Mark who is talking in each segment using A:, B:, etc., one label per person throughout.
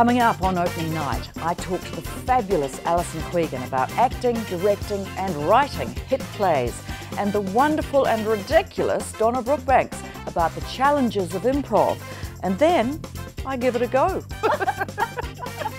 A: Coming up on opening night, I talk to the fabulous Alison Quigan about acting, directing, and writing hit plays, and the wonderful and ridiculous Donna Brookbanks about the challenges of improv. And then I give it a go.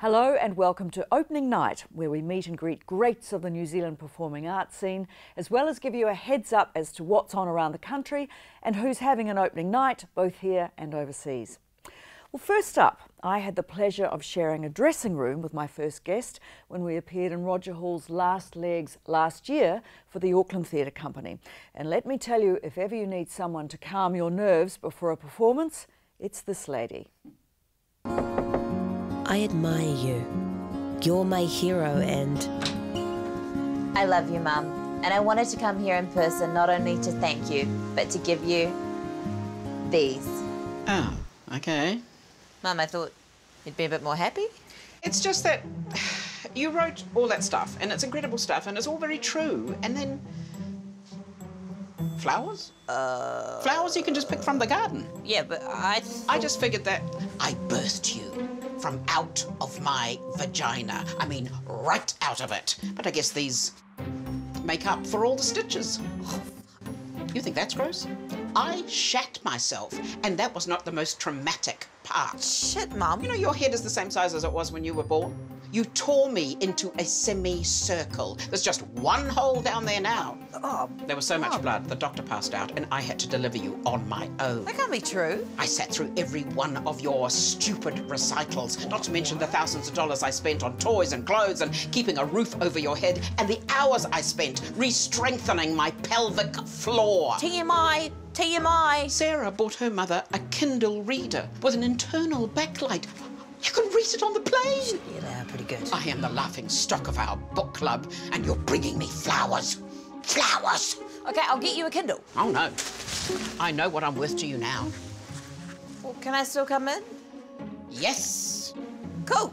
A: Hello and welcome to Opening Night, where we meet and greet greats of the New Zealand performing arts scene, as well as give you a heads up as to what's on around the country and who's having an opening night, both here and overseas. Well, first up, I had the pleasure of sharing a dressing room with my first guest when we appeared in Roger Hall's Last Legs last year for the Auckland Theatre Company. And let me tell you, if ever you need someone to calm your nerves before a performance, it's this lady.
B: I admire you. You're my hero, and
C: I love you, Mum. And I wanted to come here in person not only to thank you, but to give you these.
D: Oh, okay.
C: Mum, I thought you'd be a bit more happy.
D: It's just that you wrote all that stuff, and it's incredible stuff, and it's all very true, and then. Flowers? Uh. Flowers you can just pick from the garden.
C: Yeah, but I.
D: I just figured that I burst you from out of my vagina. I mean, right out of it. But I guess these make up for all the stitches. You think that's gross? I shat myself, and that was not the most traumatic part.
C: Shit, Mum.
D: You know, your head is the same size as it was when you were born. You tore me into a semicircle. There's just one hole down there now.
C: Oh,
D: There was so much oh. blood, the doctor passed out, and I had to deliver you on my own.
C: that can't be true.
D: I sat through every one of your stupid recitals, not to mention the thousands of dollars I spent on toys and clothes and keeping a roof over your head, and the hours I spent re-strengthening my pelvic floor.
C: TMI, TMI.
D: Sarah bought her mother a Kindle reader with an internal backlight. You can read it on the plane.
C: Yeah, they are pretty good.
D: I am the laughing stock of our book club, and you're bringing me flowers. Flowers!
C: Okay, I'll get you a Kindle.
D: Oh no. I know what I'm worth to you now.
C: Well, can I still come in?
D: Yes.
C: Cool.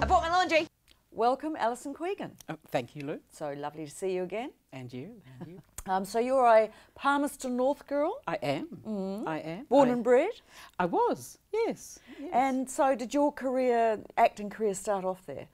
C: I bought my laundry.
A: Welcome, Alison Quigan.
E: Oh, thank you, Lou.
A: So lovely to see you again.
E: And you. And you.
A: Um, so you're a Palmerston North girl,
E: I am. I am.
A: born
E: I,
A: and bred.
E: I was, yes. yes.
A: And so, did your career, acting career, start off there?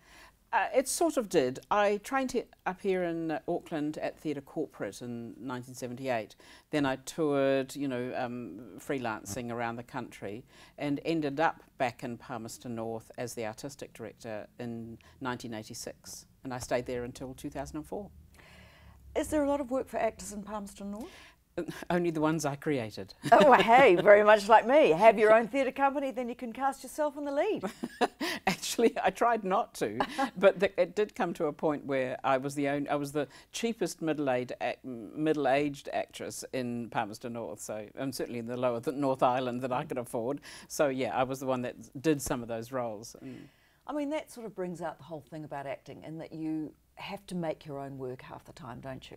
E: Uh, it sort of did. I trained he- up here in uh, Auckland at Theatre Corporate in 1978. Then I toured, you know, um, freelancing around the country and ended up back in Palmerston North as the artistic director in 1986. And I stayed there until 2004.
A: Is there a lot of work for actors in Palmerston North?
E: Only the ones I created.
A: oh, hey, very much like me. Have your own theatre company, then you can cast yourself in the lead.
E: Actually, I tried not to, but the, it did come to a point where I was the only, I was the cheapest middle-aged middle-aged actress in Palmerston North. So I'm certainly in the lower North Island that I could afford. So yeah, I was the one that did some of those roles. And
A: I mean, that sort of brings out the whole thing about acting, in that you have to make your own work half the time, don't you?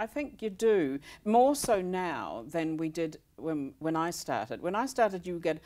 E: I think you do more so now than we did when when I started. When I started, you get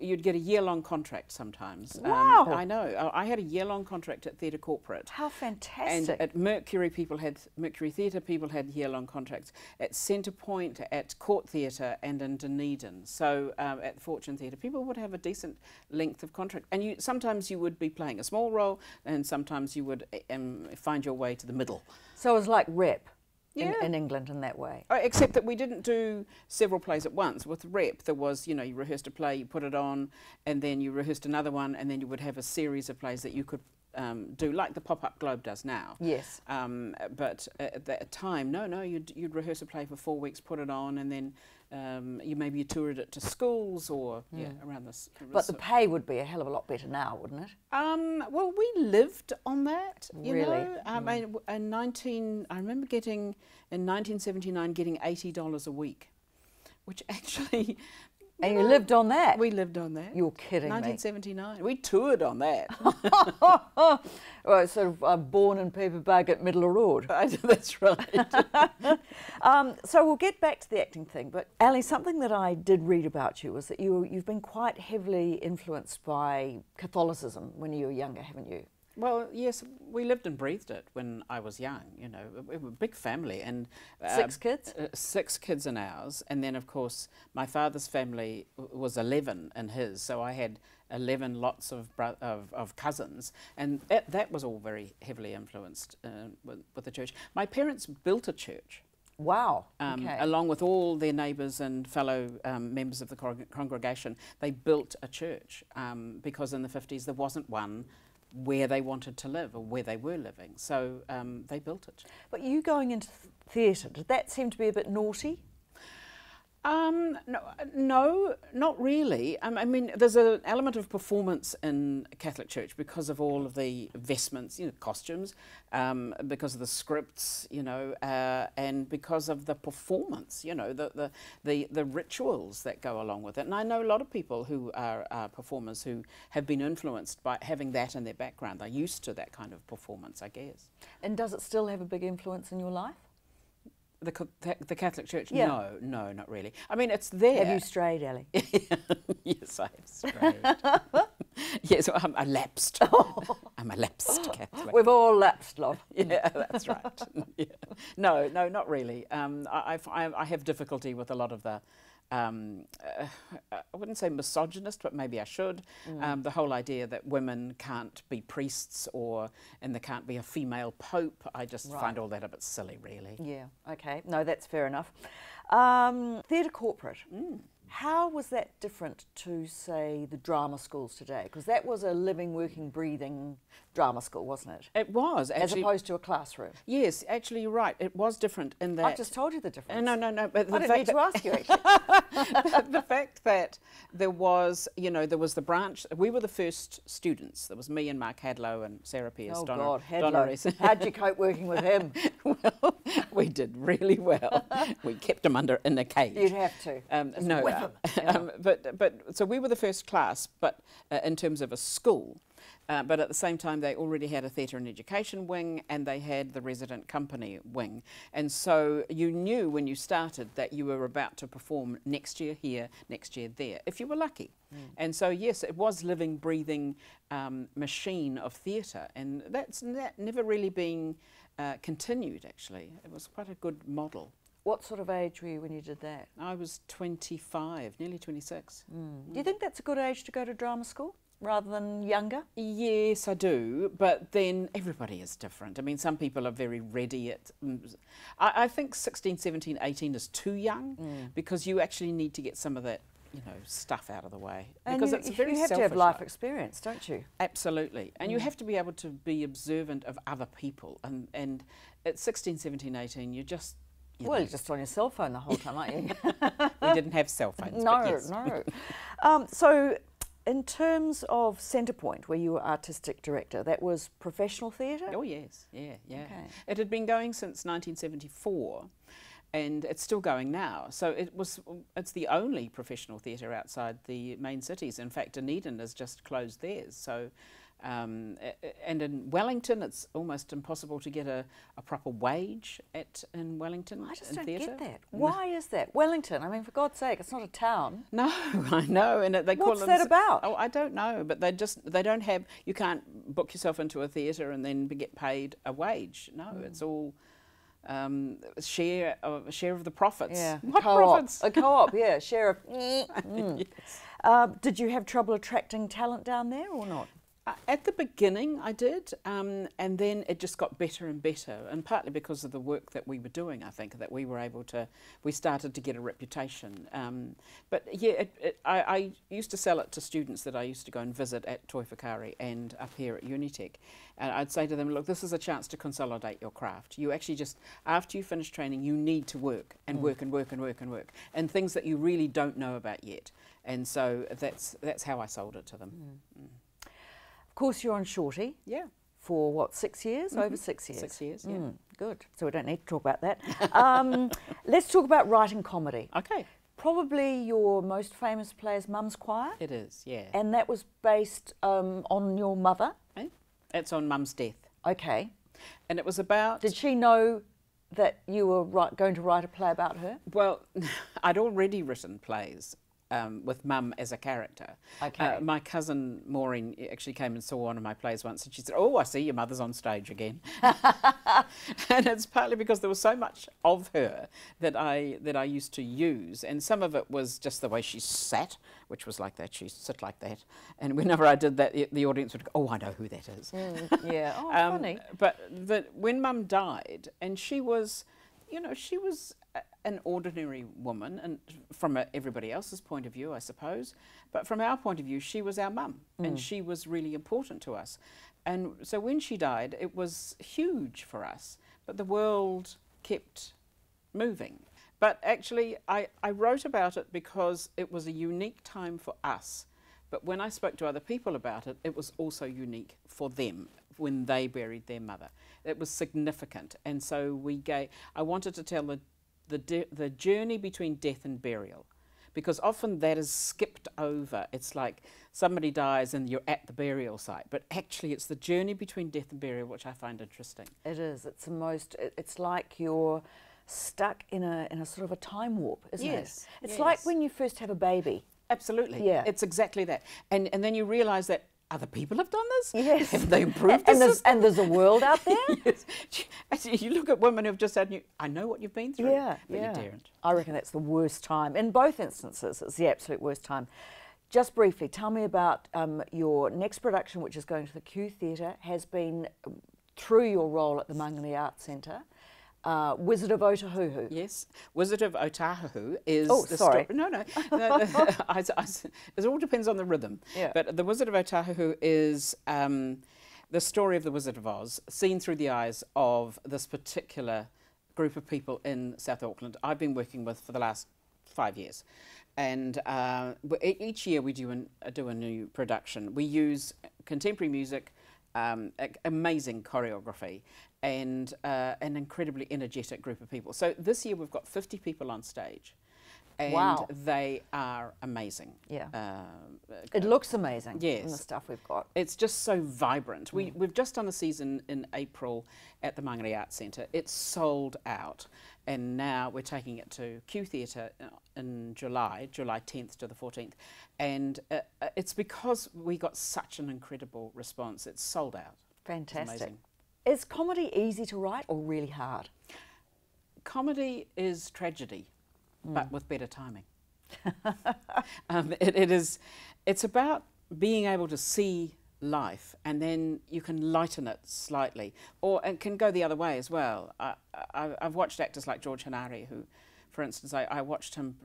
E: you'd get a year long contract sometimes. Um,
A: Wow.
E: I know. I had a year long contract at Theatre Corporate.
A: How fantastic!
E: And at Mercury, people had Mercury Theatre. People had year-long contracts at Centrepoint, at Court Theatre, and in Dunedin. So um, at Fortune Theatre, people would have a decent length of contract. And you sometimes you would be playing a small role, and sometimes you would um, find your way to the middle.
A: so it was like rep
E: Yeah.
A: in England in that way.
E: Uh, Except that we didn't do several plays at once. With Rep, there was, you know, you rehearsed a play, you put it on, and then you rehearsed another one, and then you would have a series of plays that you could um, do, like the Pop Up Globe does now.
A: Yes.
E: Um, but at that time, no, no, you'd, you'd rehearse a play for four weeks, put it on, and then um, you maybe you toured it to schools or yeah, around this.
A: But the pay would be a hell of a lot better now, wouldn't it?
E: Um, well, we lived on that. You
A: Really?
E: Know? Um, I, in 19, I remember getting in 1979 getting eighty dollars a week, which actually.
A: And you lived on that.
E: We lived on that.
A: You're kidding me.
E: 1979. We toured on that.
A: Well, sort of uh, born in Peterborough at Middle Road.
E: That's right.
A: Um, so we'll get back to the acting thing. But Ali, something that I did read about you was that you you've been quite heavily influenced by Catholicism when you were younger, haven't you?
E: Well, yes, we lived and breathed it when I was young. You know, we were a big family and
A: Six kids?
E: uh, six kids in ours, and then of course my father's family w- was eleven in his, so I had eleven lots of of, of cousins, and that, that was all very heavily influenced uh, with, with the church. My parents built a church.
A: Wow.
E: Um,
A: okay.
E: Along with all their neighbours and fellow um, members of the con- congregation, they built a church um, because in the 50s there wasn't one where they wanted to live or where they were living. So um, they built it.
A: But you going into theatre, did that seem to be a bit naughty?
E: Um, no, no, not really. Um, I mean, there's an element of performance in Catholic Church because of all of the vestments, you know, costumes, um, because of the scripts, you know, uh, and because of the performance, you know, the, the, the, the rituals that go along with it. And I know a lot of people who are uh, performers who have been influenced by having that in their background. They're used to that kind of performance, I guess.
A: And does it still have a big influence in your life?
E: The, the Catholic Church?
A: Yeah.
E: No, no, not really. I mean, it's there.
A: Have you strayed, Ellie?
E: yes, I have strayed. yes, I'm a lapsed. I'm a lapsed Catholic.
A: We've all lapsed, love.
E: yeah, that's right. yeah. No, no, not really. Um, I, I, I have difficulty with a lot of the. Um, uh, I wouldn't say misogynist, but maybe I should. Um, the whole idea that women can't be priests or and there can't be a female pope. I just
A: Right.
E: find all that a bit silly, really.
A: Yeah, okay. No, that's fair enough. Um, theatre corporate. How was that different to, say, the drama schools today? Because that was a living, working, breathing drama school, wasn't it?
E: It was
A: As opposed to a classroom.
E: yes, actually, you're right. It was different in that.
A: I've just told you the difference.
E: No, no, no. But
A: I
E: the
A: didn't
E: fact
A: need to ask you, actually.
E: the fact that there was, you know, there was the branch. We were the first students. There was me and Mark Hadlow and Sarah Peirce.
A: oh,
E: Donna,
A: God, Hadlow.
E: Rees.
A: How'd you cope working with him?
E: well, we did really well. we kept him under in a cage.
A: You'd have to.
E: Um, no, uh,
A: him,
E: um, but but so we were the first class, but uh, in terms of a school. Uh, but at the same time, they already had a theatre and education wing, and they had the resident company wing. And so you knew when you started that you were about to perform next year here, next year there, if you were lucky. And so yes, it was living, breathing um, machine of theatre, and that's ne- never really been uh, continued. Actually, it was quite a good model.
A: What sort of age were you when you did that?
E: I was 25, nearly 26.
A: Do you think that's a good age to go to drama school rather than younger?
E: Yes, I do, but then everybody is different. I mean, some people are very ready at. mm, I, I think 16, 17, 18 is too young because you actually need to get some of that, you know, stuff out of the way.
A: And
E: because
A: you,
E: it's very
A: you have to have life experience, don't you?
E: Absolutely. And you have to be able to be observant of other people. And, and at 16, 17, 18, you're just. You
A: Well,
E: know,
A: you're just on your cell phone the whole time, aren't you?
E: we didn't have cell phones.
A: no,
E: yes.
A: no. Um, so, in terms of Centrepoint, where you were artistic director, that was professional theatre?
E: Oh yes, yeah, yeah.
A: Okay.
E: It had been going since 1974, and it's still going now. So it was. It's the only professional theatre outside the main cities. In fact, Dunedin has just closed theirs. So. Um, and in Wellington, it's almost impossible to get a, a proper wage at in Wellington.
A: I just
E: in
A: don't
E: theatre.
A: get that. Why is that? Wellington, I mean, for God's sake, it's not a town.
E: No, I know, and it- they call
A: What's
E: them
A: that about?
E: Oh, I don't know, but they just they don't have. You can't book yourself into a theatre and then get paid a wage. No,
A: Hmm.
E: it's all um, share of share of the profits.
A: Yeah,
E: what profits?
A: A co-op, yeah, share of. Mm. Um, did you have trouble attracting talent down there or not?
E: Uh, At the beginning, I did, um, and then it just got better and better, and partly because of the work that we were doing, I think that we were able to, we started to get a reputation. Um, but yeah, it, it, I, I used to sell it to students that I used to go and visit at Toi Whakaari and up here at Unitec, and I'd say to them, look, this is a chance to consolidate your craft. You actually just, after you finish training, you need to work and work and work and work and work, and things that you really don't know about yet. And so that's that's how I sold it to them.
A: Of course, you're on Shorty
E: Yeah.
A: for what, six years? Over six years.
E: Six years, yeah.
A: Mm, good. So we don't need to talk about that. um, let's talk about writing comedy.
E: Okay.
A: Probably your most famous play is Mum's Choir,
E: It is, yeah.
A: and that was based um, on your mother.
E: Eh? It's on Mum's death.
A: Okay.
E: And it was about.
A: Did she know that you were going to write a play about her?
E: well, I'd already written plays um, with mum as a character.
A: Okay.
E: Uh, my cousin Maureen actually came and saw one of my plays once, and she said, "Oh, I see your mother's on stage again." and it's partly because there was so much of her that I that I used to use, and some of it was just the way she sat, which was like that. She sit like that, and whenever I did that, the, the audience would go, "Oh, I know who that is."
A: yeah. Oh,
E: Um,
A: funny.
E: But the, when Mum died, and she was, you know, she was an ordinary woman, and from a, everybody else's point of view, I suppose. But from our point of view, she was our mum, and mm. she was really important to us. And so when she died, it was huge for us. But the world kept moving. But actually, I, I wrote about it because it was a unique time for us. But when I spoke to other people about it, it was also unique for them when they buried their mother. It was significant. And so we gave, I wanted to tell the, the, the journey between death and burial. Because often that is skipped over. It's like somebody dies and you're at the burial site. But actually, it's the journey between death and burial which I find interesting.
A: It is. It's the most. It's like you're stuck in a in a sort of a time warp, isn't
E: Yes,
A: it? It's like when you first have a baby.
E: Absolutely.
A: Yeah.
E: It's exactly that. And and then you realise that other people have done this.
A: Yes.
E: Have they improved
A: and
E: the
A: there's and there's a world out there.
E: yes. You look at women who've just had you. I know what you've been through.
A: Yeah,
E: but
A: yeah.
E: you daren't.
A: I reckon that's the worst time. In both instances, it's the absolute worst time. Just briefly, tell me about um, your next production, which is going to the Q Theatre, has been um, through your role at the Mangere Arts Centre, uh, Wizard of Otahuhu.
E: Yes, Wizard of Otahuhu is.
A: Oh,
E: the
A: sorry.
E: No, no. no I, I, it all depends on the rhythm.
A: Yeah.
E: But the Wizard of Otahuhu is um, the story of the Wizard of Oz, seen through the eyes of this particular group of people in South Auckland. I've been working with for the last five years, and uh, each year we do an, uh, do a new production. We use contemporary music. Um, amazing choreography and uh, an incredibly energetic group of people. So this year we've got 50 people on stage, and
A: Wow.
E: they are amazing.
A: Yeah.
E: Um,
A: It looks amazing in the stuff we've got.
E: it's just so vibrant. We, we've just done a season in April at the Mangere Arts Centre. It's sold out, and now we're taking it to Q Theatre uh, in July, July 10th to the 14th. And uh, uh, it's because we got such an incredible response. It's sold out.
A: Fantastic. Is comedy easy to write or really hard?
E: comedy is tragedy,
A: Mm.
E: but with better timing. um, it, it is, it's about being able to see life and then you can lighten it slightly, or it can go the other way as well. I, I, I've watched actors like George Henare, who, for instance, I, I watched him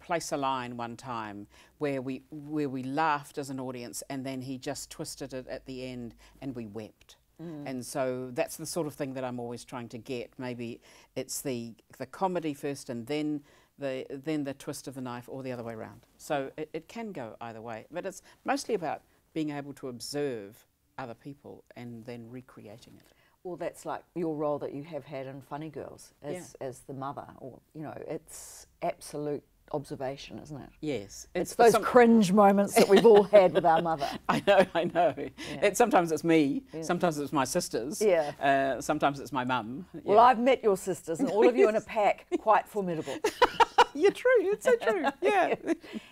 E: place a line one time where we where we laughed as an audience, and then he just twisted it at the end, and we wept. Mm. And so that's the sort of thing that I'm always trying to get. Maybe it's the the comedy first, and then the then the twist of the knife, or the other way around. So it, it can go either way, but it's mostly about being able to observe other people and then recreating it.
A: Well, that's like your role that you have had in Funny Girls as, as the mother, or you know, it's absolute observation, isn't it?
E: Yes,
A: It's, those
E: some-
A: cringe moments that we've all had with our mother.
E: I know, I know. It, sometimes it's me, sometimes it's my sisters,
A: Yeah.
E: uh, sometimes it's my mum.
A: Well, I've met your sisters, and all of you in a pack, quite formidable.
E: You're true, it's so true, yeah.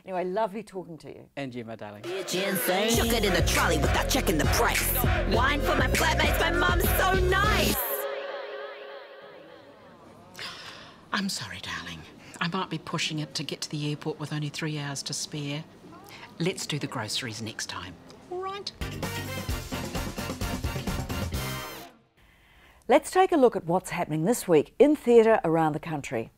A: Anyway, lovely talking to you.
E: and you, my darling.
B: Ginseng. Shook it in the trolley without checking the price.
F: Wine for my flatmates, my mom's so nice.
D: I'm sorry, darling. I might be pushing it to get to the airport with only three hours to spare. Let's do the groceries next time. All right?
A: Let's take a look at what's happening this week in theatre around the country.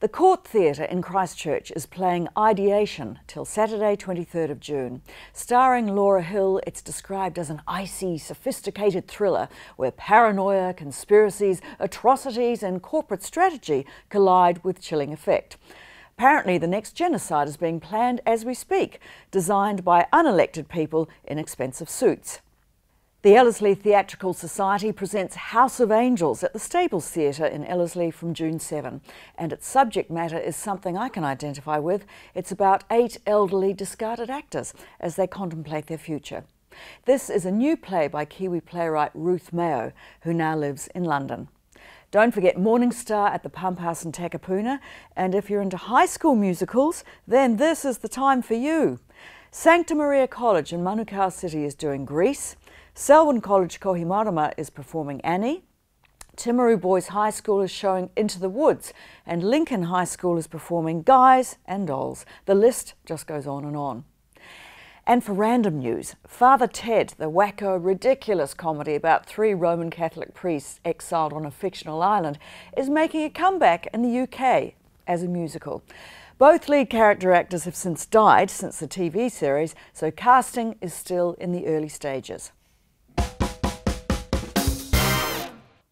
A: The Court Theatre in Christchurch is playing Ideation till Saturday, 23rd of June. Starring Laura Hill, it's described as an icy, sophisticated thriller where paranoia, conspiracies, atrocities, and corporate strategy collide with chilling effect. Apparently, the next genocide is being planned as we speak, designed by unelected people in expensive suits. The Ellerslie Theatrical Society presents House of Angels at the Stables Theatre in Ellerslie from June 7, and its subject matter is something I can identify with. It's about eight elderly discarded actors as they contemplate their future. This is a new play by Kiwi playwright Ruth Mayo, who now lives in London. Don't forget Morning Star at the Pump House in Takapuna. And if you're into high school musicals, then this is the time for you. Sancta Maria College in Manukau City is doing Grease. Selwyn College Kohimarama is performing Annie. Timaru Boys High School is showing Into the Woods, and Lincoln High School is performing Guys and Dolls. The list just goes on and on. And for random news, Father Ted, the wacko, ridiculous comedy about three Roman Catholic priests exiled on a fictional island, is making a comeback in the UK as a musical. Both lead character actors have since died since the TV series, so casting is still in the early stages.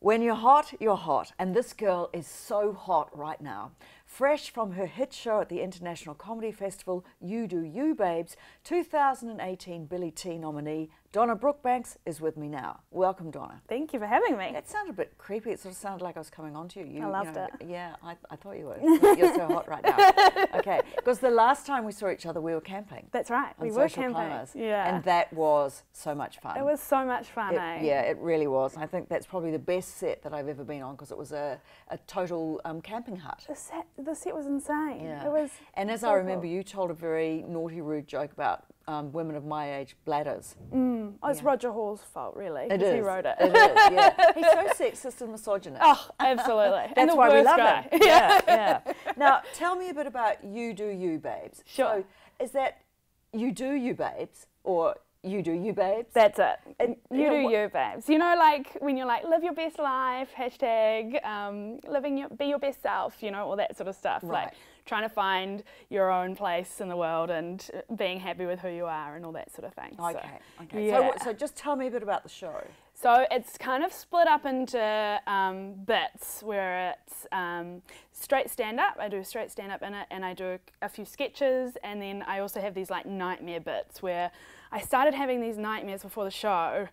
A: When you're hot, you're hot, and this girl is so hot right now. Fresh from her hit show at the International Comedy Festival, You Do You Babes, 2018 Billy T nominee Donna Brookbanks is with me now. Welcome, Donna.
G: Thank you for having me.
A: That sounded a bit creepy. It sort of sounded like I was coming on to you. you
G: I loved
A: you know,
G: it.
A: Yeah, I, I thought you were. You're so hot right now. Okay, because the last time we saw each other, we were camping.
G: That's right. We were camping.
A: Climbers,
G: Yeah.
A: And that was so much fun.
G: it was so much fun,
A: It-
G: eh?
A: yeah, it really was. I think that's probably the best set that I've ever been on because it was a, a total um, camping hut.
G: The set, the set was insane.
A: Yeah.
G: It was.
A: and as
G: so
A: I remember,
G: cool.
A: you told a very naughty, rude joke about um, women of my age bladders.
G: Oh, it's
A: yeah.
G: Roger Hall's fault, really.
A: It is.
G: He wrote it.
A: It is. Yeah. He's so sexist and misogynist.
G: oh, absolutely. and
A: That's
G: the
A: why we love
G: guy.
A: him. Yeah, yeah. Now, tell me a bit about You Do You Babes.
G: Sure.
A: So, is that You Do You Babes or You Do You Babes?
G: That's it.
A: And,
G: you
A: yeah,
G: do you, babes. You know, like when you're like, live your best life, hashtag, um, living your, be your best self, you know, all that sort of stuff.
A: Right.
G: Like trying to find your own place in the world and uh, being happy with who you are and all that sort of thing. So,
A: Okay, okay.
G: Yeah.
A: So, so just tell me a bit about the show.
G: So it's kind of split up into um, bits where it's um, straight stand up. I do straight stand up in it, and I do a few sketches, and then I also have these like nightmare bits where I started having these nightmares before the show.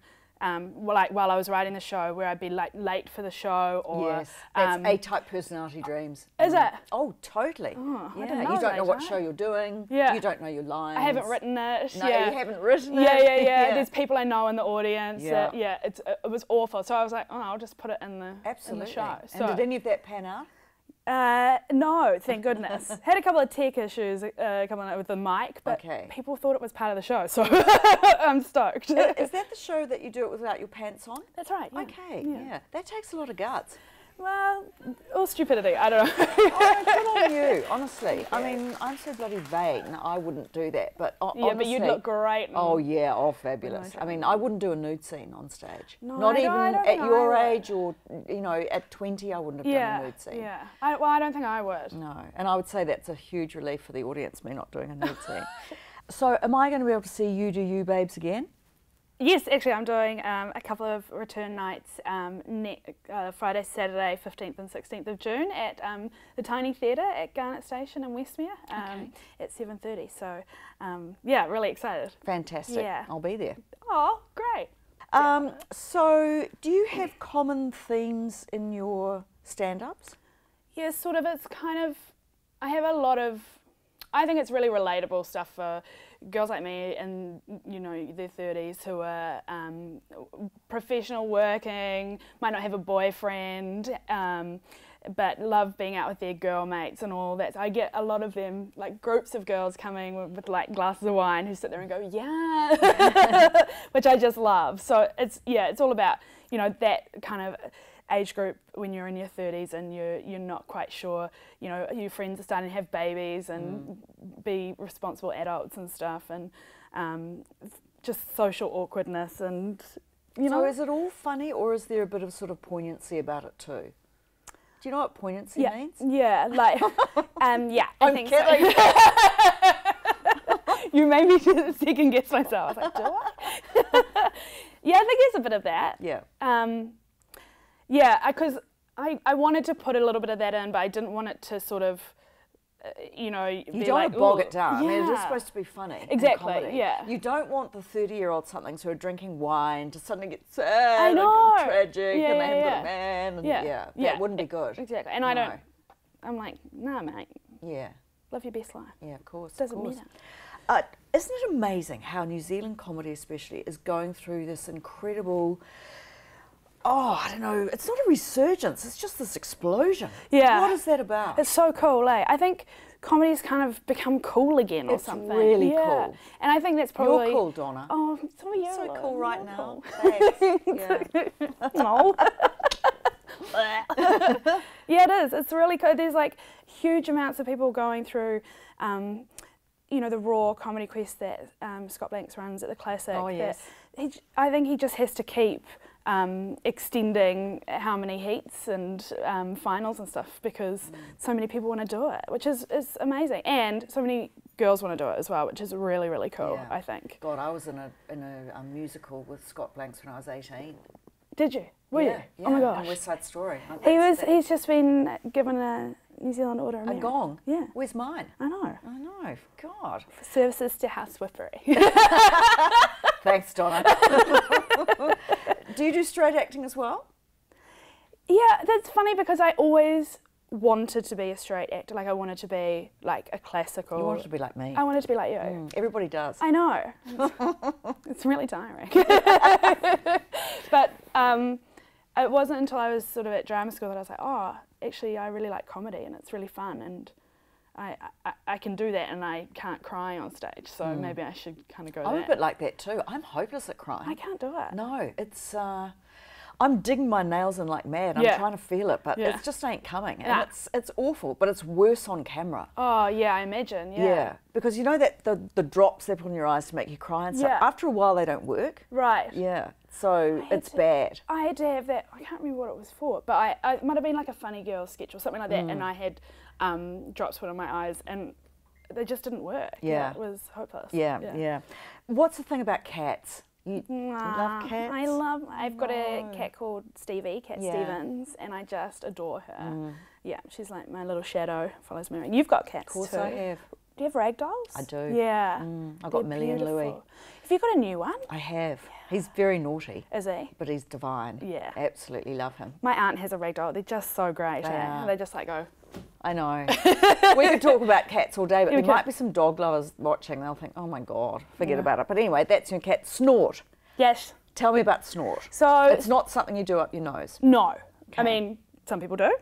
G: Um, like while I was writing the show, where I'd be like late for the show, or
A: yes, that's
G: um,
A: A-type personality dreams.
G: Is
A: Mm.
G: it?
A: Oh, totally.
G: Oh,
A: yeah,
G: know
A: you don't know what show you're doing.
G: Yeah.
A: You don't know your lines.
G: I haven't written it.
A: No,
G: yeah.
A: you haven't written
G: Yeah,
A: it.
G: yeah, yeah. There's people I know in the audience.
A: Yeah.
G: Yeah, yeah. It's it was awful. So I was like, oh, I'll just put it in the
A: Absolutely.
G: in the show.
A: and
G: So
A: did any of that pan out?
G: Uh, no, thank goodness. Had a couple of tech issues uh, coming up with the mic, but
A: Okay.
G: people thought it was part of the show, so I'm stoked.
A: is, is that the show that you do it without your pants on?
G: That's right. Yeah.
A: Okay, yeah. That takes a lot of guts.
G: Well, all stupidity. I don't know.
A: oh, good on you, honestly. I mean, I'm so bloody vain. I wouldn't do that. But ho-
G: yeah, but you'd look great.
A: Oh yeah, oh fabulous. I mean, I wouldn't do a nude scene on stage.
G: No,
A: Not
G: I
A: even
G: don't- I don't
A: at
G: I
A: your age or you know at 20, I wouldn't have done a nude scene.
G: yeah. I, well, I don't think I would.
A: No, and I would say that's a huge relief for the audience, me not doing a nude scene. So, am I going to be able to see you do you, babes, again?
G: Yes, actually, I'm doing um, a couple of return nights um, ne- uh, Friday, Saturday, 15th and 16th of June at um, the Tiny Theatre at Garnet Station in Westmere um, at 7:30. So, um, yeah, really excited.
A: Fantastic.
G: Yeah.
A: I'll be there.
G: Oh, great.
A: Um, so, do you have common themes in your stand-ups?
G: Yeah, sort of. It's kind of. I have a lot of. I think it's really relatable stuff for girls like me and you know their thirties who are um, professional working, might not have a boyfriend, um, but love being out with their girl mates and all that. So I get a lot of them, like groups of girls coming with, with like glasses of wine who sit there and go, yeah, which I just love. So it's yeah, it's all about you know that kind of age group when you're in your 30s and you're you're not quite sure you know your friends are starting to have babies and be responsible adults and stuff and um, just social awkwardness and you know
A: so, is it all funny, or is there a bit of sort of poignancy about it too? Do you know what poignancy
G: yeah
A: means?
G: yeah like um yeah I
A: I'm
G: think
A: kidding.
G: so. you made me second guess myself I was like do I yeah I think there's a bit of that
A: Yeah.
G: Um, yeah, because I, I wanted to put a little bit of that in, but I didn't want it to sort of, uh, you know,
A: You don't
G: like,
A: want to bog it down. I mean, it is
G: Yeah.
A: supposed to be funny. and
G: Exactly, yeah.
A: You don't want the 30 year old somethings who are drinking wine to suddenly get sad
G: I
A: and
G: know.
A: tragic
G: Yeah,
A: and they
G: yeah,
A: haven't got
G: yeah.
A: a man. And
G: Yeah,
A: yeah,
G: yeah.
A: wouldn't be good.
G: Exactly, and I don't. I'm like, nah, mate,
A: Yeah,
G: live your best life.
A: yeah, of course.
G: Doesn't
A: course.
G: matter.
A: Uh, isn't it amazing how New Zealand comedy, especially, is going through this incredible oh, I don't know, it's not a resurgence, it's just this explosion.
G: Yeah.
A: What is that about?
G: It's so cool, eh? I think comedy's kind of become cool again or
A: It's
G: something.
A: really
G: yeah.
A: cool.
G: And I think that's probably.
A: You're cool, Donna.
G: Oh, so are you.
A: so cool right
G: You're
A: now.
G: cool.
A: Thanks. Yeah.
G: no. yeah, it is. It's really cool. There's like huge amounts of people going through, um, you know, the raw comedy quest that um, Scott Blanks runs at the Classic.
A: Oh,
G: that
A: yes.
G: He, j- I think he just has to keep um, extending how many heats and um, finals and stuff because
A: Mm.
G: so many people want to do it, which is, is amazing. And so many girls want to do it as well, which is really, really cool,
A: Yeah.
G: I think.
A: God, I was in a in a, um, musical with Scott Blanks when I was 18.
G: Did you? Were
A: yeah,
G: you? oh my
A: yeah,
G: gosh.
A: in West Side Story. Like,
G: He was.
A: that-
G: He's just been given a New Zealand Order of
A: a gong.
G: Yeah,
A: Where's mine?
G: I know.
A: I know. God.
G: For services to housewifery.
A: Thanks, Donna. do you do straight acting as well?
G: yeah, that's funny because I always wanted to be a straight actor. Like I wanted to be like a classical.
A: You wanted to be like me.
G: I wanted to be like you.
A: Mm, Everybody does.
G: I know. it's really tiring. but um, it wasn't until I was sort of at drama school that I was like, oh, actually, I really like comedy and it's really fun and I, I, I can do that and I can't cry on stage. So maybe I should kind of go
A: I'm
G: that.
A: a bit like that too. I'm hopeless at crying.
G: I can't do it.
A: No, it's. Uh, I'm digging my nails in like mad. I'm trying to feel it, but
G: Yeah.
A: it just ain't coming. And
G: Nah.
A: it's it's awful, but it's worse on camera.
G: Oh yeah, I imagine. Yeah.
A: Yeah, because you know that the the drops they put in your eyes to make you cry and stuff.
G: Yeah.
A: After a while, they don't work.
G: Right.
A: Yeah, so it's
G: to-
A: bad.
G: I had to have that. I can't remember what it was for, but I, I it might have been like a funny girl sketch or something like that,
A: Mm.
G: and I had um, drops put in my eyes, and they just didn't work.
A: Yeah.
G: it was hopeless.
A: Yeah, yeah, What's the thing about cats? You
G: Nah,
A: love cats?
G: I love. I've got a cat called Stevie, Cat
A: Yeah.
G: Stevens, and I just adore her. Yeah, she's like my little shadow. Follows me around. You've got cats too.
A: Of course,
G: too.
A: I have.
G: Do you have rag dolls?
A: I do.
G: Yeah.
A: Mm, I've got Millie and Louie.
G: Have you got a new one?
A: I have. He's very naughty,
G: Is he?
A: but he's divine.
G: Yeah.
A: absolutely love him.
G: My aunt has a rag doll. They're just so great.
A: They
G: eh? They just like go.
A: I know. we could talk about cats all day, but
G: Yeah,
A: there might be some dog lovers watching. They'll think, "Oh my God, forget
G: Yeah.
A: about it." But anyway, that's your cat. Snort.
G: Yes.
A: Tell me about snort.
G: So
A: It's not something you do up your nose.
G: No. I mean, some people do,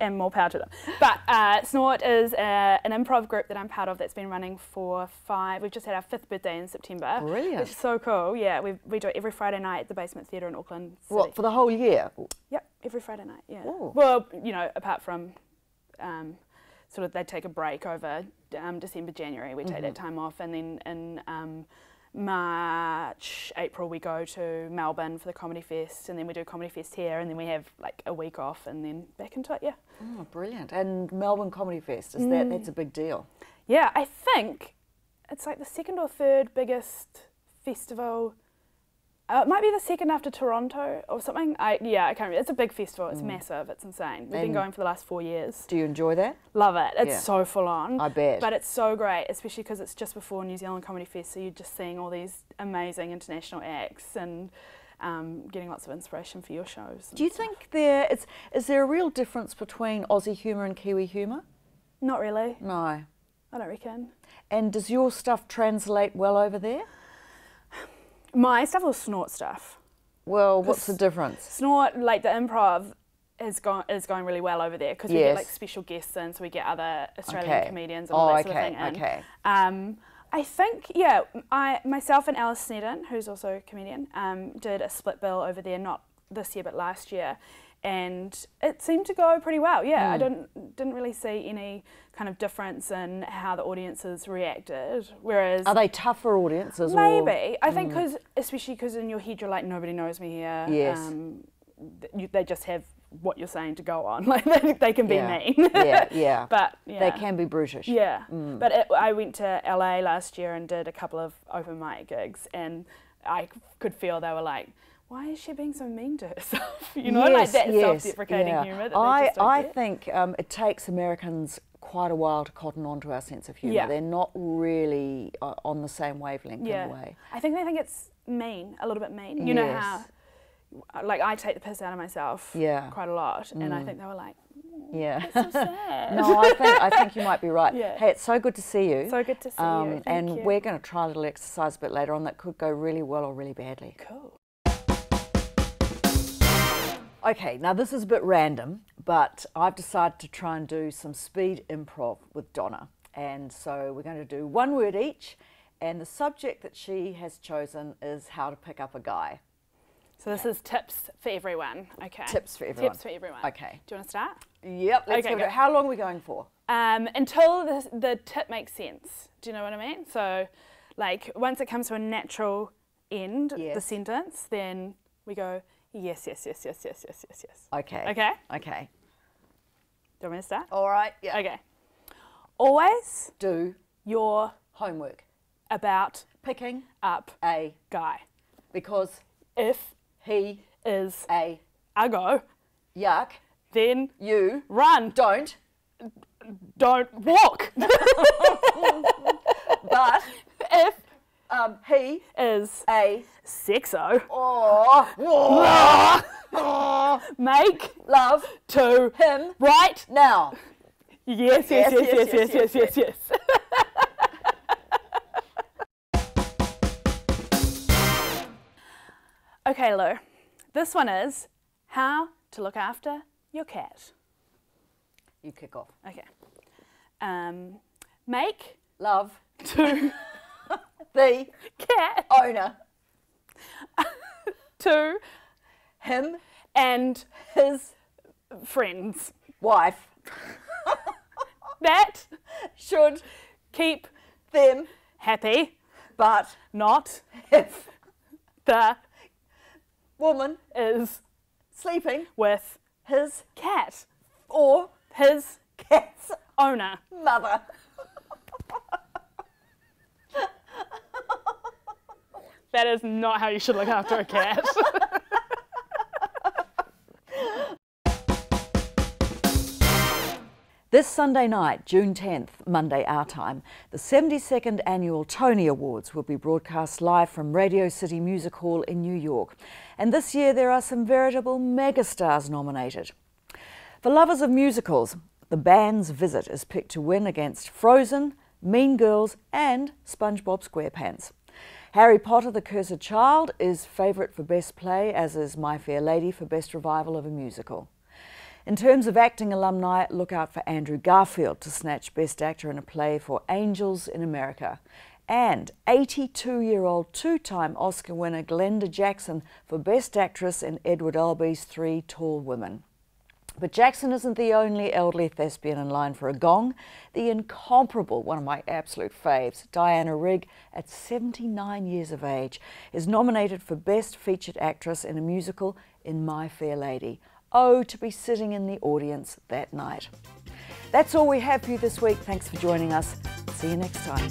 G: and more power to them. But uh, Snort is uh, an improv group that I'm part of that's been running for five. We've just had our fifth birthday in September.
A: Brilliant.
G: Which is so cool. Yeah, we, we do it every Friday night at the Basement Theatre in Auckland. City.
A: What for the whole year?
G: Yep, every Friday night. Yeah.
A: Ooh.
G: Well, you know, apart from. Um, Sort of, they take a break over um, December, January. We take that
A: Mm-hmm.
G: time off, and then in um, March, April, we go to Melbourne for the Comedy Fest, and then we do Comedy Fest here, and then we have like a week off, and then back into it. Yeah,
A: Oh, brilliant! And Melbourne Comedy Fest is
G: Mm.
A: that? That's a big deal.
G: yeah. I think it's like the second or third biggest festival. Uh, it might be the second after Toronto or something. I yeah, I can't remember. It's a big festival. It's massive. It's insane. We've been
A: Mm.
G: Going for the last four years.
A: Do you enjoy that?
G: Love it. It's
A: Yeah.
G: so full on.
A: I bet.
G: But it's so great, especially because it's just before New Zealand Comedy Fest, so you're just seeing all these amazing international acts and um, getting lots of inspiration for your shows.
A: Do you
G: stuff.
A: think there is is there a real difference between Aussie humour and Kiwi humour?
G: Not really.
A: No.
G: I don't reckon.
A: And does your stuff translate well over there?
G: My stuff was snort stuff.
A: Well, what's the difference?
G: Snort, like the improv, is going is going really well over there because we get
A: Yes.
G: like special guests in, so we get other Australian
A: Okay.
G: comedians and all
A: Oh,
G: that sort of
A: okay,
G: thing in.
A: okay.
G: Um, I think yeah, I myself and Alice Sneddon, who's also a comedian, um, did a split bill over there, not this year but last year, and it seemed to go pretty well. Yeah,
A: Hmm.
G: I didn't didn't really see any kind of difference in how the audiences reacted. Whereas
A: Are they tougher audiences? or-
G: Maybe. I think because, especially because in your head you're like, nobody knows me here.
A: Yes.
G: Um, you, they just have what you're saying to go on. Like they, they can be
A: Yeah.
G: mean.
A: yeah, yeah.
G: but yeah.
A: They can be brutish.
G: Yeah.
A: Mm.
G: But it, I went to LA last year and did a couple of open mic gigs, and I could feel they were like. Why is she being so mean to herself? You know, like that
A: yes,
G: self-deprecating
A: yeah.
G: humour that
A: I, I
G: get.
A: think um, it takes Americans quite a while to cotton on to our sense of humour.
G: Yeah.
A: They're not really uh, on the same wavelength
G: yeah.
A: in a way.
G: I think they think it's mean, a little bit mean. You know
A: Yes.
G: how, like, I take the piss out of myself
A: Yeah.
G: quite a lot, and I
A: Mm.
G: think they were like,
A: Yeah.
G: so sad.
A: no, I think I think you might be right.
G: Yeah.
A: Hey, it's so good to see you.
G: So good to see
A: um,
G: you. Thank
A: and
G: you.
A: we're going to try a little exercise a bit later on that could go really well or really badly.
G: cool.
A: Okay, now this is a bit random, but I've decided to try and do some speed improv with Donna. And so we're going to do one word each, and the subject that she has chosen is how to pick up a guy.
G: So this is tips for everyone. Okay.
A: Tips for everyone.
G: Tips for everyone.
A: Okay.
G: Do you want to start?
A: Yep, let's
G: Okay, go.
A: How long are we going for?
G: Um, until the, the tip makes sense. Do you know what I mean? So, like, once it comes to a natural end, the sentence, then we go, yes, yes, yes, yes, yes, yes, yes, yes.
A: Okay.
G: Okay?
A: Okay.
G: Do you want me to start?
A: All right. Yeah.
G: Okay. Always
A: Do
G: you're
A: homework.
G: about
A: Picking
G: up
A: a
G: guy.
A: because
G: If
A: he
G: is
A: a
G: a go,
A: yuck.
G: then
A: You
G: run.
A: don't.
G: Don't walk.
A: But
G: if
A: um, he
G: is
A: a
G: sexo,
A: oh,
G: make
A: love
G: to
A: him
G: right
A: now.
G: Yes, yes, yes, yes, yes, yes, yes, yes. okay, Lou. This one is how to look after your cat.
A: You kick off.
G: Okay. Um, make
A: Love
G: to
A: the
G: cat
A: owner.
G: to
A: Him,
G: and
A: his
G: friends
A: wife
G: that
A: should
G: keep
A: them,
G: happy,
A: but
G: not
A: if
G: the
A: woman
G: is
A: sleeping
G: with
A: his
G: cat,
A: or
G: his
A: cat's
G: owner.
A: mother.
G: That is not how you should look after a cat.
A: This Sunday night, June 10th, Monday our time, the 72nd annual Tony Awards will be broadcast live from Radio City Music Hall in New York. And this year there are some veritable megastars nominated. For lovers of musicals, the band's visit is picked to win against Frozen, Mean Girls, and SpongeBob SquarePants. Harry Potter the Cursed Child is favourite for Best Play, as is My Fair Lady for Best Revival of a Musical. In terms of acting alumni, look out for Andrew Garfield to snatch Best Actor in a play for Angels in America. And 82 year old two time Oscar winner Glenda Jackson for Best Actress in Edward Albee's Three Tall Women. But Jackson isn't the only elderly thespian in line for a gong. The incomparable, one of my absolute faves, Diana Rigg, at 79 years of age, is nominated for Best Featured Actress in a Musical in My Fair Lady. Oh, to be sitting in the audience that night. That's all we have for you this week. Thanks for joining us. See you next time.